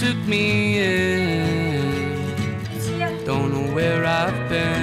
took me in. Don't know where I've been.